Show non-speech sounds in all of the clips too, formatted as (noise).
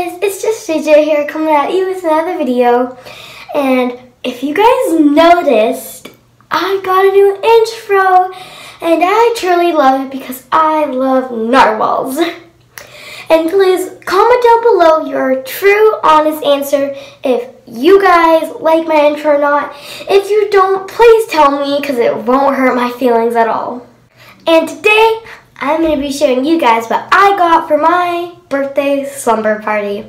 guys, it's just JJ here coming at you with another video. And if you guys noticed, I got a new intro and I truly love it because I love narwhals. And please comment down below your true, honest answer if you guys like my intro or not. If you don't, please tell me because it won't hurt my feelings at all. And today, I'm going to be showing you guys what I got for my birthday slumber party.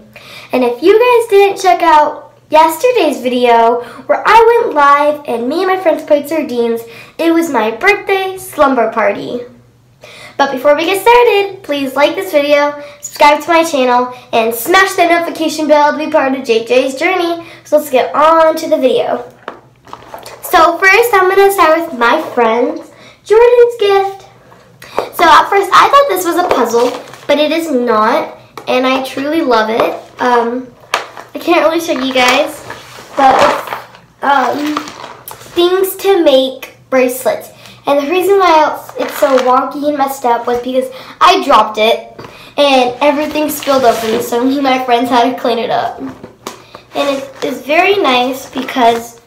And if you guys didn't check out yesterday's video where I went live and me and my friends played sardines, it was my birthday slumber party. But before we get started, please like this video, subscribe to my channel, and smash that notification bell to be part of JJ's journey. So let's get on to the video. So first I'm going to start with my friends, Jordan's gift. So at first I thought this was a puzzle, but it is not, and I truly love it. Um, I can't really show you guys, but um, things to make bracelets. And the reason why it's so wonky and messed up was because I dropped it and everything spilled open, so me and my friends had to clean it up. And it is very nice because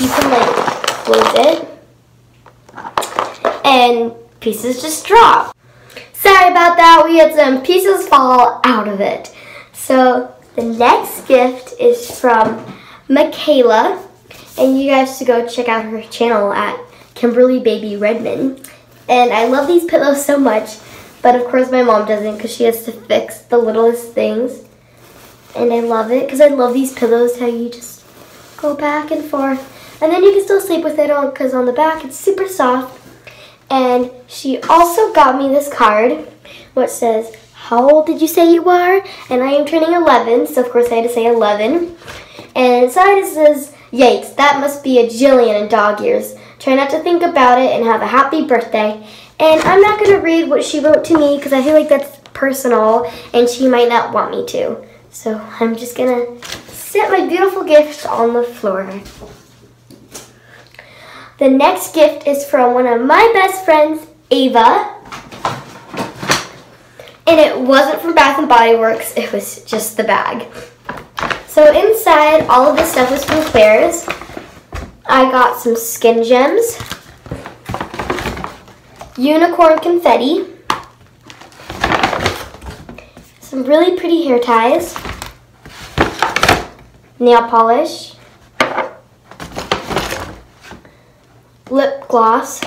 you can like close it and pieces just drop. Sorry about that, we had some pieces fall out of it. So the next gift is from Michaela, and you guys should go check out her channel at Kimberly Baby Redmond. And I love these pillows so much, but of course my mom doesn't because she has to fix the littlest things. And I love it because I love these pillows, how you just go back and forth. And then you can still sleep with it on because on the back it's super soft. And she also got me this card, which says, how old did you say you are? And I am turning 11, so of course I had to say 11. And inside it says, yikes, that must be a jillion in dog years. Try not to think about it and have a happy birthday. And I'm not going to read what she wrote to me because I feel like that's personal and she might not want me to. So I'm just going to set my beautiful gift on the floor. The next gift is from one of my best friends, Ava. And it wasn't from Bath & Body Works, it was just the bag. So inside, all of the stuff was from Claire's. I got some skin gems, unicorn confetti, some really pretty hair ties, nail polish, lip gloss.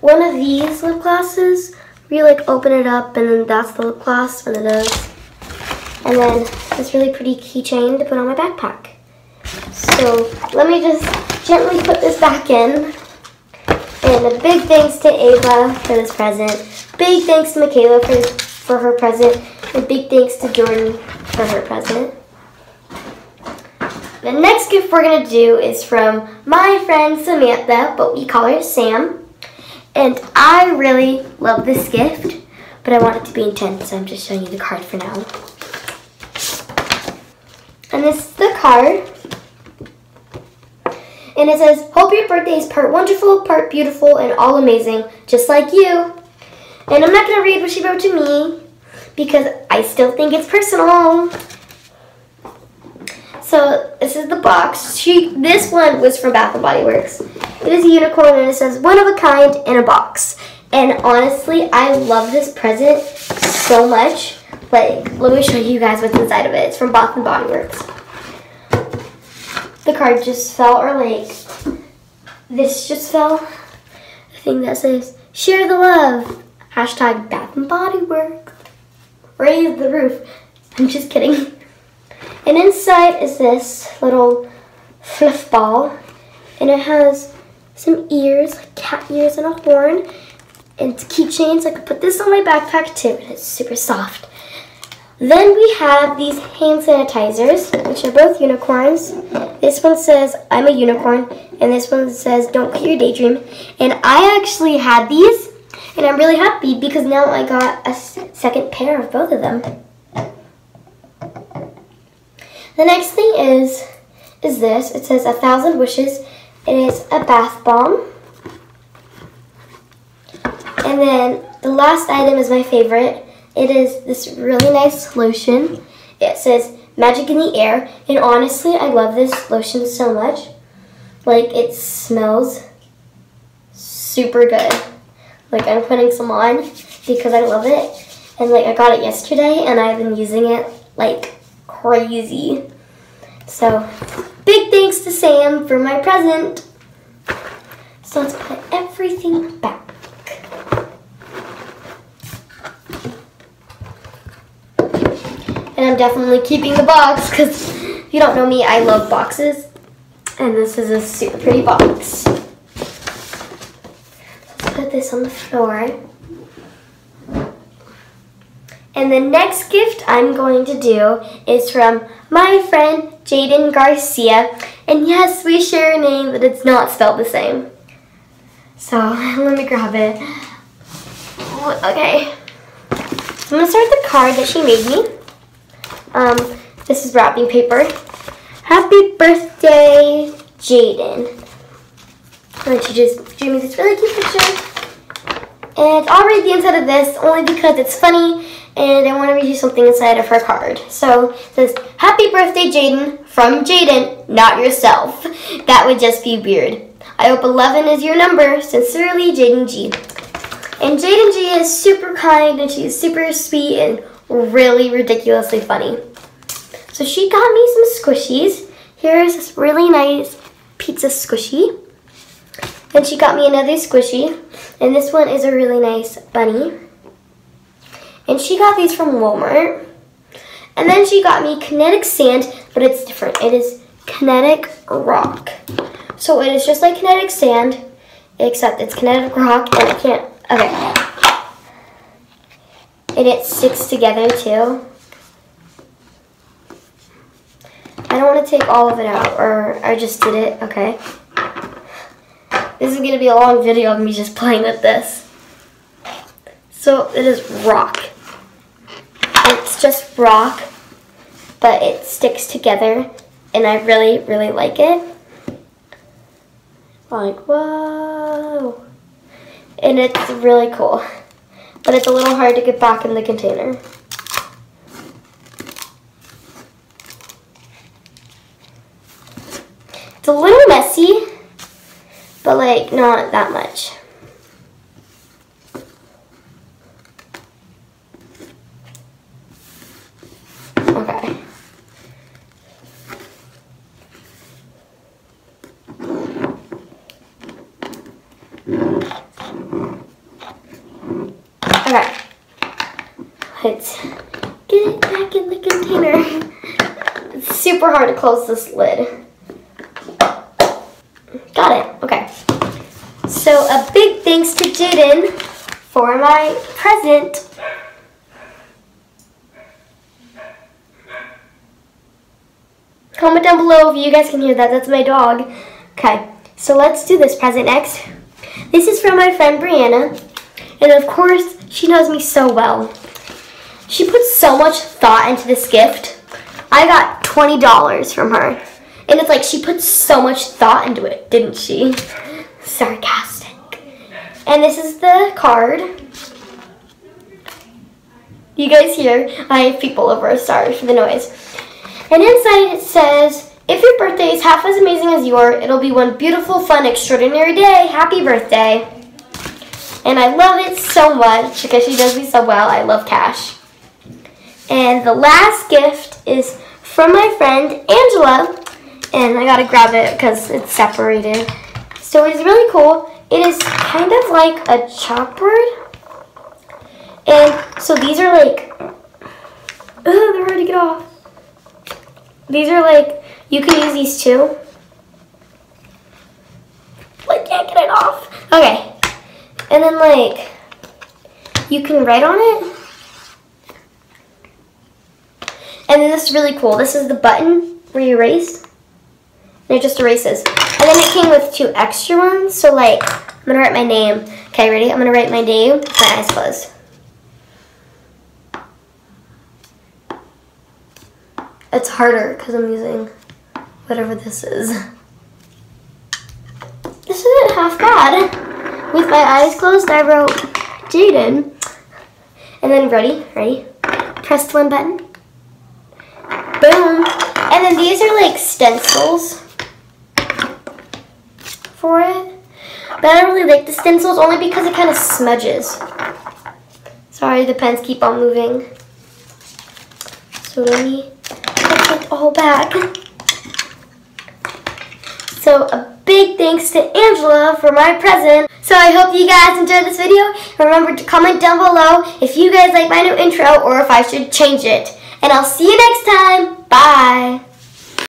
One of these lip glosses, where you like open it up and then that's the lip gloss for the nose. And then this really pretty keychain to put on my backpack. So let me just gently put this back in. And a big thanks to Ava for this present. Big thanks to Michaela for, for her present. And big thanks to Jordan for her present. The next gift we're going to do is from my friend Samantha, but we call her Sam. And I really love this gift, but I want it to be intense, so I'm just showing you the card for now. And this is the card. And it says, hope your birthday is part wonderful, part beautiful, and all amazing, just like you. And I'm not going to read what she wrote to me because I still think it's personal. So this is the box. She, this one was from Bath & Body Works. It is a unicorn and it says one of a kind in a box. And honestly, I love this present so much. Like, let me show you guys what's inside of it. It's from Bath & Body Works the card just fell or like this just fell. The thing that says share the love. Hashtag Bath and Body Works. Raise the roof. I'm just kidding. (laughs) And inside is this little fluff ball. And it has some ears, like cat ears and a horn. And it's keychains. I could put this on my backpack too. And it's super soft. Then we have these hand sanitizers, which are both unicorns. This one says, I'm a unicorn, and this one says, don't quit your daydream. And I actually had these, and I'm really happy because now I got a second pair of both of them. The next thing is, is this. It says, a thousand wishes. It is a bath bomb. And then the last item is my favorite It is this really nice lotion. It says magic in the air. And honestly, I love this lotion so much. Like it smells super good. Like I'm putting some on because I love it. And like I got it yesterday and I've been using it like crazy. So big thanks to Sam for my present. So let's put everything back. And I'm definitely keeping the box because if you don't know me, I love boxes. And this is a super pretty box. Let's put this on the floor. And the next gift I'm going to do is from my friend Jaden Garcia. And yes, we share a name, but it's not spelled the same. So (laughs) let me grab it. Okay. I'm going to start with the card that she made me. Um, this is wrapping paper. Happy birthday, Jaden. And she just drew me this really cute picture. And I'll read the inside of this only because it's funny and I want to read you something inside of her card. So it says, Happy birthday, Jaden, from Jaden, not yourself. That would just be weird. I hope 11 is your number. Sincerely, Jaden G. And Jaden G is super kind and she's super sweet and really ridiculously funny. So she got me some squishies. Here's this really nice pizza squishy. And she got me another squishy. And this one is a really nice bunny. And she got these from Walmart. And then she got me kinetic sand, but it's different. It is kinetic rock. So it is just like kinetic sand, except it's kinetic rock and it can't, okay. And it sticks together too. I don't want to take all of it out, or I just did it, okay. This is going to be a long video of me just playing with this. So it is rock it's just rock, but it sticks together, and I really, really like it. Like, whoa. And it's really cool. But it's a little hard to get back in the container. It's a little messy, but like not that much. Okay. Let's get it back in the container. It's super hard to close this lid. Got it. Okay. So a big thanks to Jaden for my present. Comment down below if you guys can hear that. That's my dog. Okay, so let's do this present next. This is from my friend Brianna. And of course, she knows me so well. She put so much thought into this gift. I got $20 from her. And it's like she put so much thought into it, didn't she? Sarcastic. And this is the card. You guys hear? I have people over. Sorry for the noise. And inside it says, if your birthday is half as amazing as yours, it'll be one beautiful, fun, extraordinary day. Happy birthday. And I love it so much because she does me so well. I love Cash. And the last gift is from my friend Angela. And I gotta grab it because it's separated. So it's really cool. It is kind of like a chalkboard. And so these are like, oh, (laughs) they're hard to get off. These are like, you can use these too. I can't get it off. Okay, and then like, you can write on it. And then this is really cool. This is the button where you erase. And it just erases. And then it came with two extra ones. So like, I'm gonna write my name. Okay, ready? I'm gonna write my name my eyes closed. It's harder because I'm using whatever this is. This isn't half bad with my eyes closed, I wrote Jaden. And then ready, ready. Press the one button. Boom. And then these are like stencils for it. But I don't really like the stencils only because it kind of smudges. Sorry, the pens keep on moving. So let me put it all back. So a big thanks to Angela for my present. So I hope you guys enjoyed this video. Remember to comment down below if you guys like my new intro or if I should change it. And I'll see you next time. Bye.